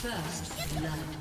First blood.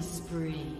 Killing spree.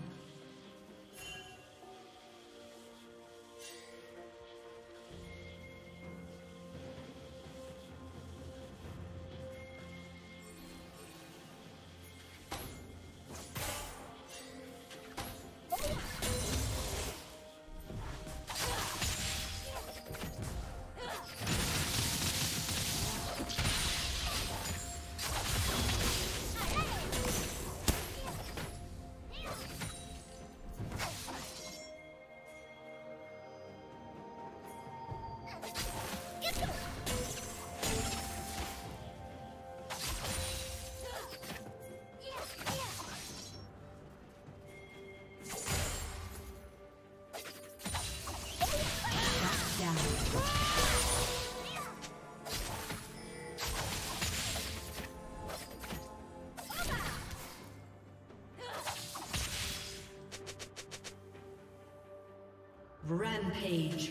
Rampage.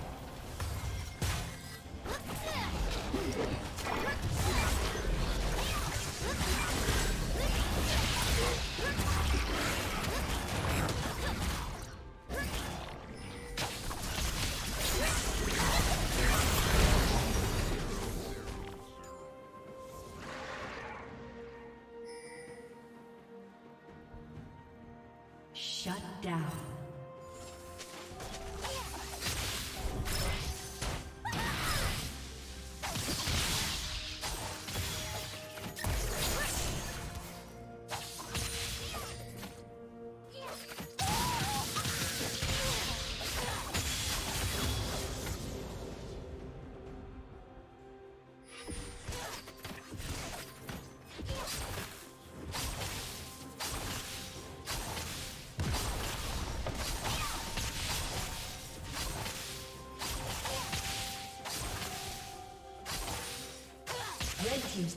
Shut down.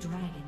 Dragon.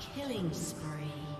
Killing spree.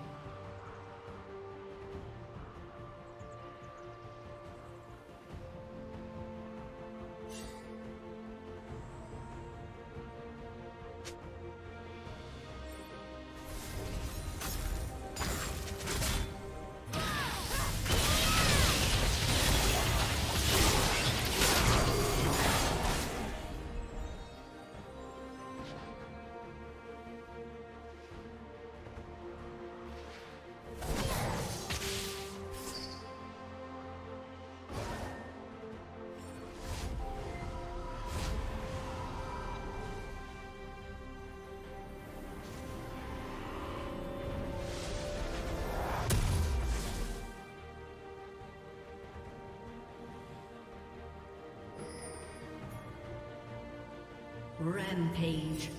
Rampage.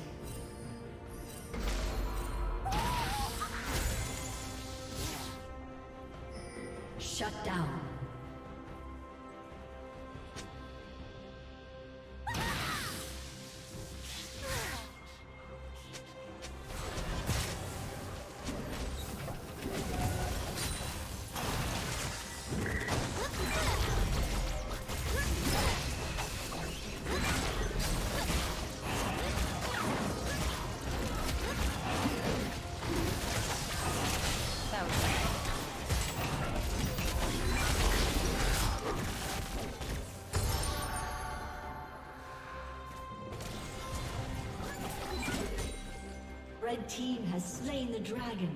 Slain the dragon.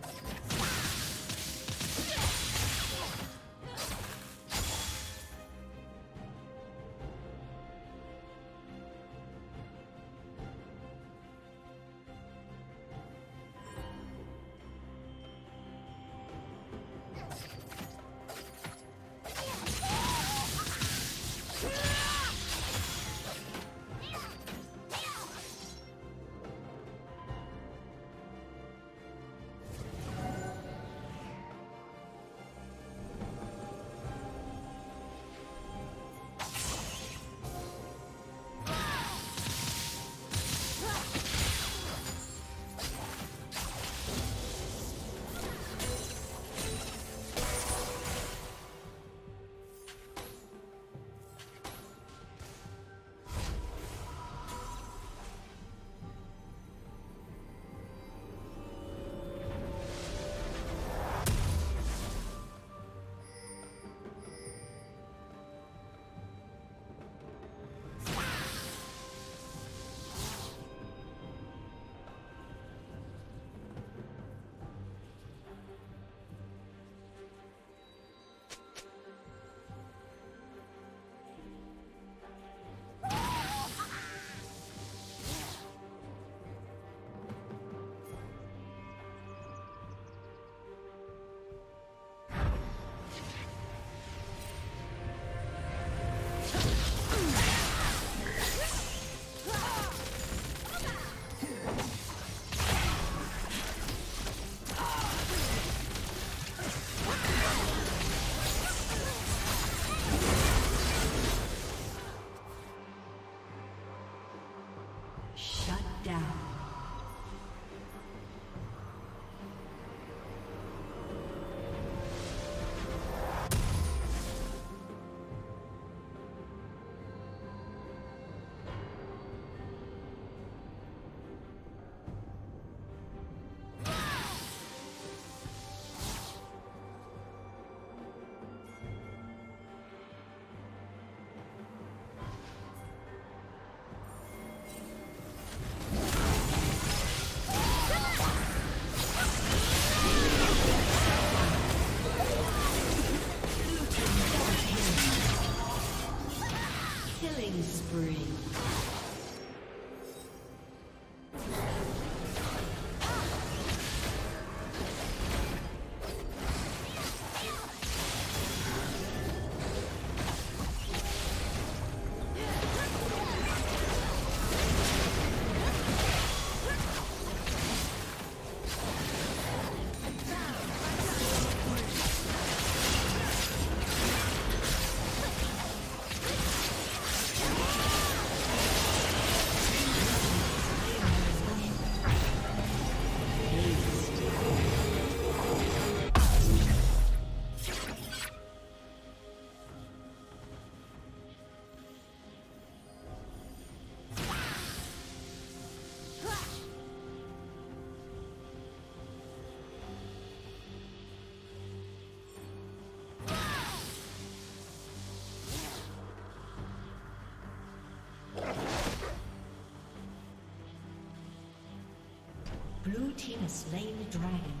Blue